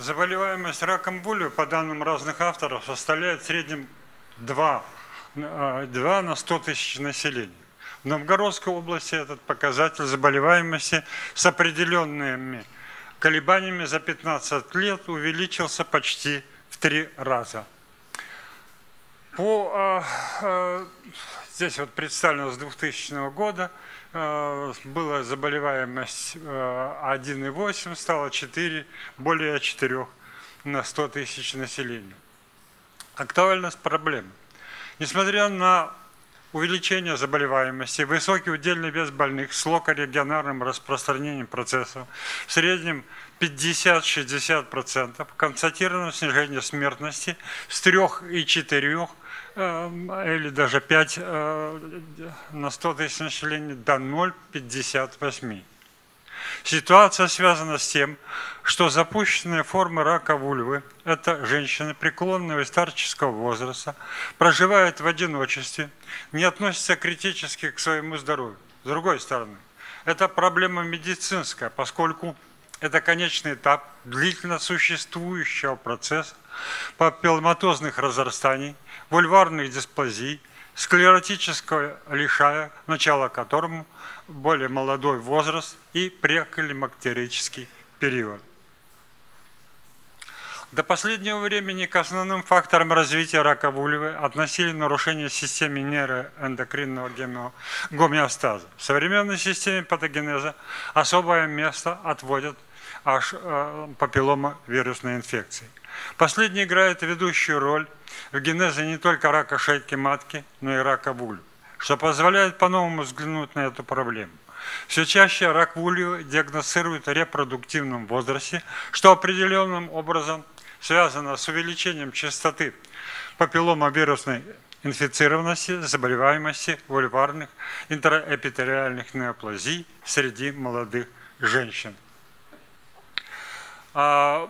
Заболеваемость раком вульвы, по данным разных авторов, составляет в среднем 2, 2 на 100 тысяч населения. В Новгородской области этот показатель заболеваемости с определенными колебаниями за 15 лет увеличился почти в три раза. По, а, а, здесь вот представлено с 2000 года а, была заболеваемость 1,8, стало 4, более 4 на 100 тысяч населения. Актуальность проблемы. Несмотря на увеличение заболеваемости, высокий удельный вес больных с локорегионарным распространением процессов, в среднем 50-60%, констатировано снижение смертности с 3,4 э, или даже 5 э, на 100 тысяч населения до 0,58. Ситуация связана с тем, что запущенные формы рака вульвы – это женщины преклонного и старческого возраста, проживают в одиночестве, не относятся критически к своему здоровью. С другой стороны, это проблема медицинская, поскольку это конечный этап длительно существующего процесса папилломатозных разрастаний, вульварных дисплазий, склеротического лишая, начало которому более молодой возраст и преклимактерический период. До последнего времени к основным факторам развития рака вульвы относили нарушение системы нейроэндокринного гомеостаза. В современной системе патогенеза особое место отводят папиллома вирусной инфекции. Последний играет ведущую роль в генезе не только рака шейки матки, но и рака вульвы, что позволяет по-новому взглянуть на эту проблему. Все чаще рак вульвы диагностируют в репродуктивном возрасте, что определенным образом связано с увеличением частоты папилломовирусной инфицированности, заболеваемости вульварных интраэпителиальных неоплазий среди молодых женщин. А,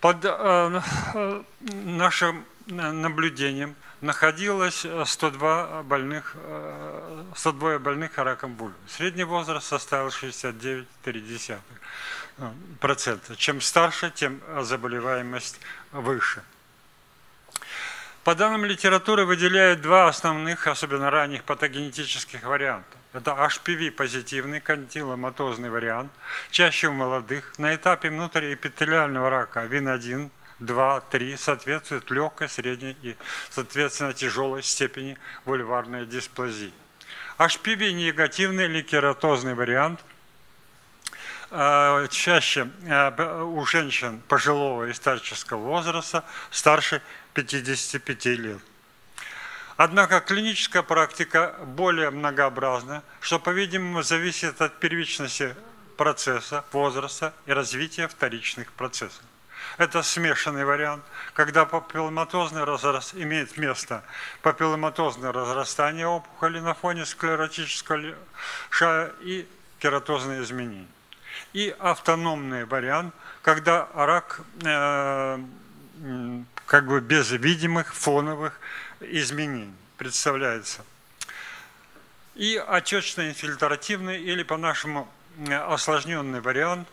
под э, э, нашим наблюдением находилось 102 больных, 102 больных раком вульвы. Средний возраст составил 69,3%. Чем старше, тем заболеваемость выше. По данным литературы выделяют два основных, особенно ранних патогенетических варианта. Это HPV-позитивный кантиломатозный вариант, чаще у молодых, на этапе внутриэпителиального рака ВИН-1, 2, 3 соответствует легкой, средней и, соответственно, тяжелой степени вульварной дисплазии. HPV-негативный или кератозный вариант э, чаще э, у женщин пожилого и старческого возраста старше 55 лет. Однако клиническая практика более многообразна, что, по-видимому, зависит от первичности процесса, возраста и развития вторичных процессов. Это смешанный вариант, когда папилломатозный разраст имеет место папилломатозное разрастание опухоли на фоне склеротического шая и кератозные изменения. И автономный вариант, когда рак э, как бы без видимых фоновых изменений представляется. И отечно-инфильтративный или по-нашему осложненный вариант,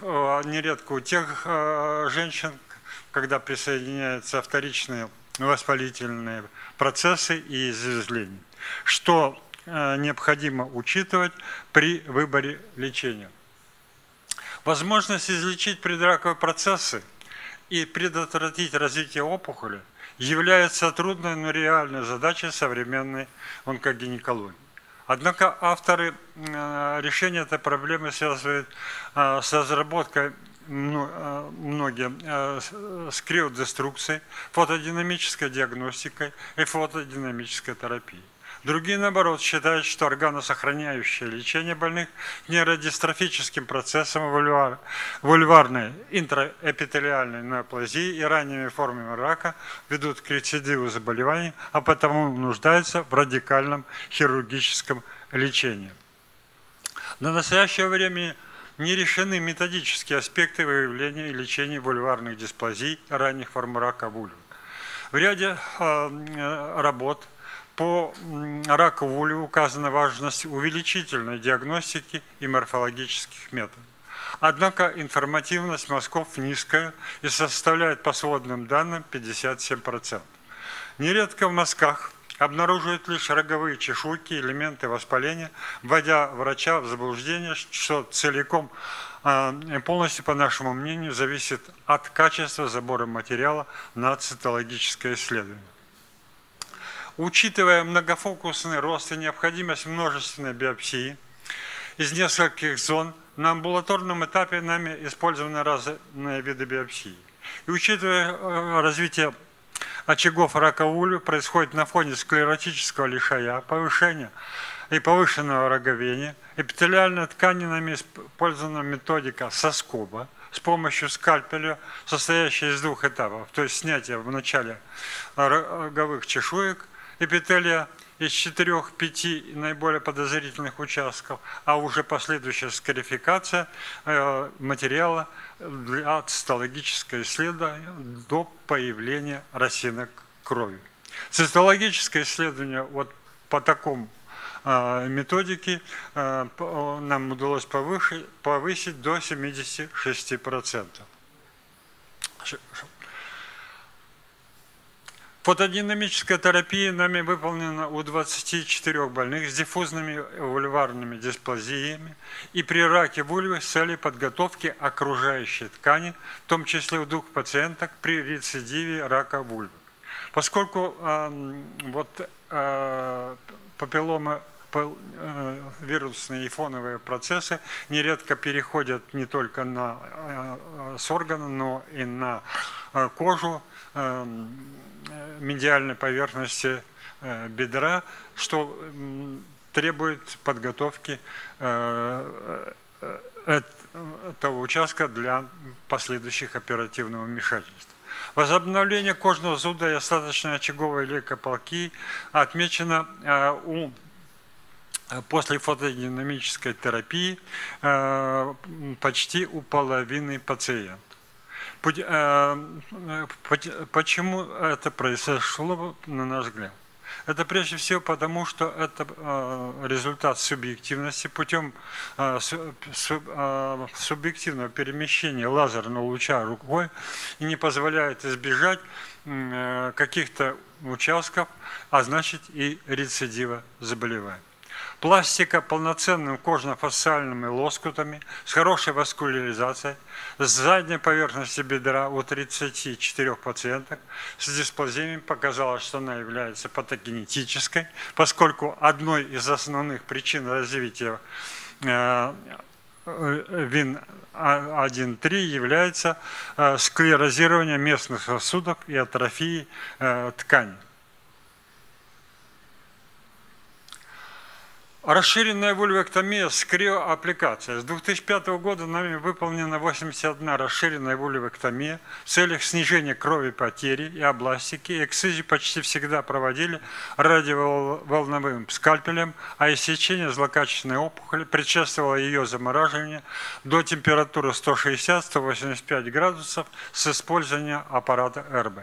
э, нередко у тех э, женщин, когда присоединяются вторичные воспалительные процессы и извержления, что э, необходимо учитывать при выборе лечения. Возможность излечить предраковые процессы и предотвратить развитие опухоли является трудной, но реальной задачей современной онкогинекологии. Однако авторы решения этой проблемы связывают э, с разработкой э, многие с криодеструкцией, фотодинамической диагностикой и фотодинамической терапией. Другие, наоборот, считают, что органосохраняющее лечение больных нейродистрофическим процессом вульвар, вульварной интраэпителиальной неоплазии и ранними формами рака ведут к рецидиву заболеваний, а потому нуждаются в радикальном хирургическом лечении. На настоящее время не решены методические аспекты выявления и лечения вульварных дисплазий ранних форм рака вульвы. В ряде э, работ – по раку вульвы указана важность увеличительной диагностики и морфологических методов. Однако информативность мазков низкая и составляет по сводным данным 57%. Нередко в мазках обнаруживают лишь роговые чешуйки, элементы воспаления, вводя врача в заблуждение, что целиком а, полностью, по нашему мнению, зависит от качества забора материала на цитологическое исследование. Учитывая многофокусный рост и необходимость множественной биопсии из нескольких зон, на амбулаторном этапе нами использованы разные виды биопсии. И учитывая э, развитие очагов рака ульвы происходит на фоне склеротического лишая, повышения и повышенного роговения. Эпителиальной ткани нами использована методика соскоба с помощью скальпеля, состоящая из двух этапов, то есть снятие в начале роговых чешуек эпителия из 4-5 наиболее подозрительных участков, а уже последующая скарификация э, материала для цитологического исследования до появления росинок крови. Цитологическое исследование вот по такому э, методике э, нам удалось повысить, повысить до 76%. Фотодинамическая терапия нами выполнена у 24 больных с диффузными вульварными дисплазиями и при раке вульвы с целью подготовки окружающей ткани, в том числе у двух пациенток при рецидиве рака вульвы. Поскольку э, вот э, папиллома э, вирусные и фоновые процессы нередко переходят не только на, э, с органа, но и на э, кожу, медиальной поверхности э, бедра, что требует подготовки э, э, этого участка для последующих оперативного вмешательства. Возобновление кожного зуда и остаточной очаговой лейкополки отмечено у после фотодинамической терапии почти у половины пациентов. Э, почему это произошло, на наш взгляд? Это прежде всего потому, что это э, результат субъективности путем э, субъективного перемещения лазерного луча рукой и не позволяет избежать каких-то участков, а значит и рецидива заболевания. Пластика полноценными кожно-фасциальными лоскутами с хорошей васкуляризацией, с задней поверхности бедра у 34 пациенток с дисплазиями показалось, что она является патогенетической, поскольку одной из основных причин развития э, ВИН 1.3 является э, склерозирование местных сосудов и атрофии э, тканей. Расширенная вульвэктомия с криоаппликацией. С 2005 года нами выполнена 81 расширенная вульвэктомия в целях снижения крови потери и областики. Эксцизию почти всегда проводили радиоволновым скальпелем, а иссечение злокачественной опухоли предшествовало ее замораживанию до температуры 160-185 градусов с использованием аппарата РБ.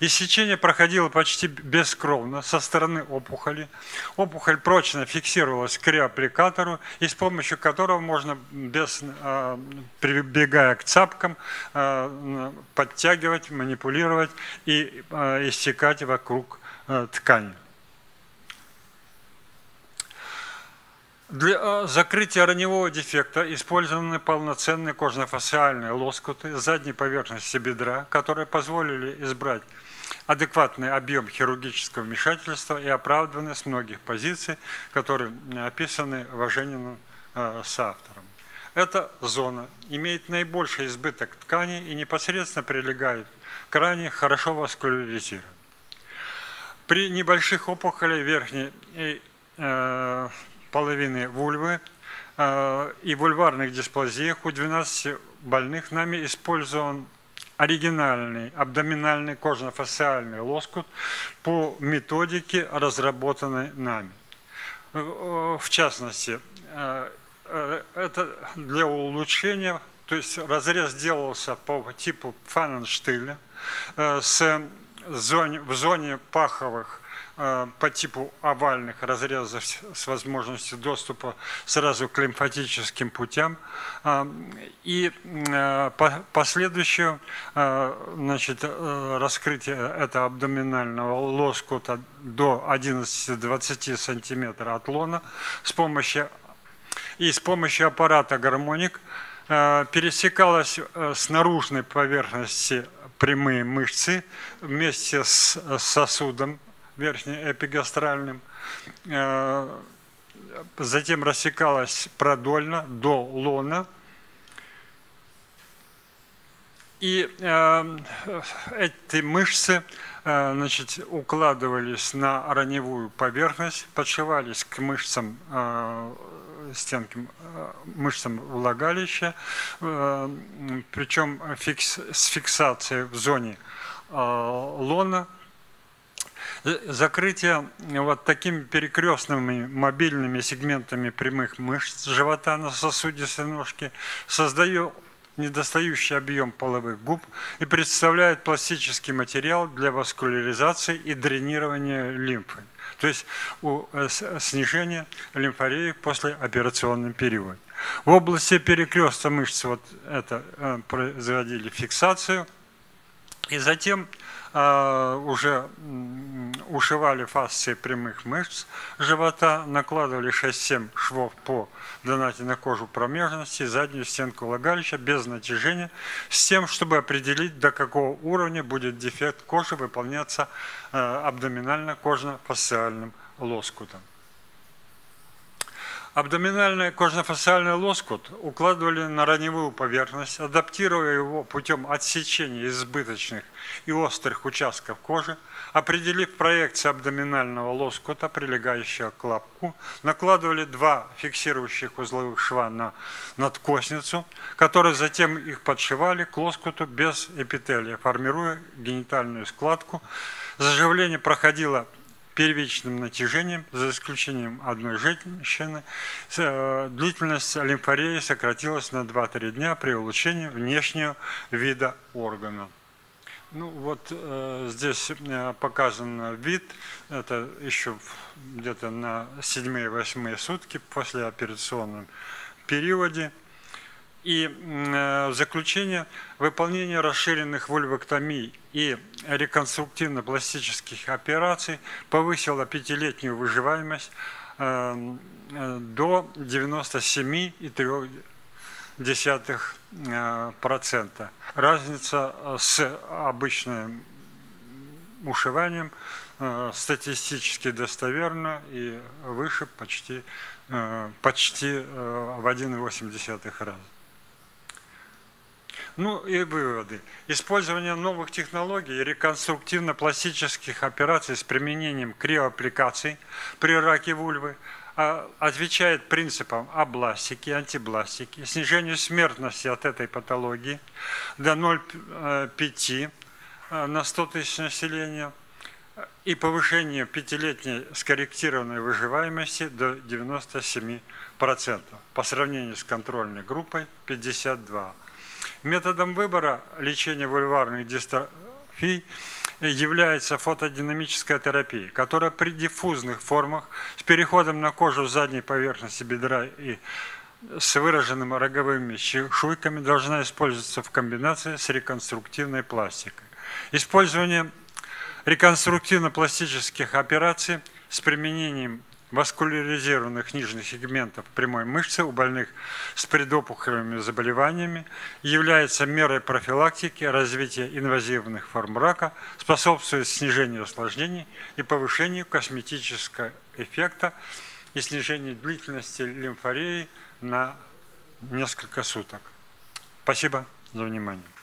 Иссечение проходило почти бескровно со стороны опухоли. Опухоль прочно фиксировалась фиксировалась к реаппликатору, и с помощью которого можно, без, э, прибегая к цапкам, э, подтягивать, манипулировать и э, истекать вокруг ткани. Для закрытия раневого дефекта использованы полноценные кожно-фасциальные лоскуты задней поверхности бедра, которые позволили избрать адекватный объем хирургического вмешательства и оправданы с многих позиций, которые описаны Важениным э, с автором. Эта зона имеет наибольший избыток ткани и непосредственно прилегает к ране, хорошо васкуляризирован. При небольших опухолях верхней и, э, половины вульвы э, и вульварных дисплазиях у 12 больных нами использован оригинальный абдоминальный кожно-фасциальный лоскут по методике, разработанной нами. В частности, э, э, это для улучшения, то есть разрез делался по типу Фаненштиля э, с зоне, в зоне паховых э, по типу овальных разрезов с возможностью доступа сразу к лимфатическим путям. Э, и последующее значит, раскрытие этого абдоминального лоскута до 11-20 см от лона с помощью и с помощью аппарата гармоник пересекалась с наружной поверхности прямые мышцы вместе с сосудом верхнеэпигастральным. Э, затем рассекалась продольно до лона. И э, эти мышцы э, значит, укладывались на раневую поверхность, подшивались к мышцам стенки мышцам влагалища, причем фикс, с фиксацией в зоне лона – закрытие вот такими перекрестными мобильными сегментами прямых мышц живота на сосудистой ножке создает недостающий объем половых губ и представляет пластический материал для васкуляризации и дренирования лимфы. То есть э, снижения лимфореи после операционного периода. В области перекреста мышц вот это э, производили фиксацию. И затем а, уже ушивали фасции прямых мышц живота, накладывали 6-7 швов по донате на кожу промежности, заднюю стенку влагалища без натяжения, с тем, чтобы определить, до какого уровня будет дефект кожи выполняться а, абдоминально-кожно-фасциальным лоскутом. Абдоминальный кожно-фасциальный лоскут укладывали на раневую поверхность, адаптируя его путем отсечения избыточных и острых участков кожи, определив проекцию абдоминального лоскута, прилегающего к лапку, накладывали два фиксирующих узловых шва на надкосницу, которые затем их подшивали к лоскуту без эпителия, формируя генитальную складку. Заживление проходило первичным натяжением, за исключением одной женщины, э, длительность лимфореи сократилась на 2-3 дня при улучшении внешнего вида органа. Ну вот э, здесь э, показан вид, это еще где-то на 7-8 сутки после операционном периоде. И э, в заключение, выполнение расширенных вульвоктомий и реконструктивно-пластических операций повысило пятилетнюю выживаемость э, э, до 97,3%. Разница с обычным ушиванием статистически достоверна и выше почти, почти в 1,8 раза. Ну и выводы. Использование новых технологий и реконструктивно-пластических операций с применением криоаппликаций при раке вульвы а, отвечает принципам абластики, антибластики, снижению смертности от этой патологии до 0,5 э, на 100 тысяч населения и повышению пятилетней скорректированной выживаемости до 97% по сравнению с контрольной группой 52%. Методом выбора лечения вульварных дистрофий является фотодинамическая терапия, которая при диффузных формах с переходом на кожу задней поверхности бедра и с выраженными роговыми чешуйками должна использоваться в комбинации с реконструктивной пластикой. Использование реконструктивно-пластических операций с применением васкуляризированных нижних сегментов прямой мышцы у больных с предопухолевыми заболеваниями является мерой профилактики развития инвазивных форм рака, способствует снижению осложнений и повышению косметического эффекта и снижению длительности лимфореи на несколько суток. Спасибо за внимание.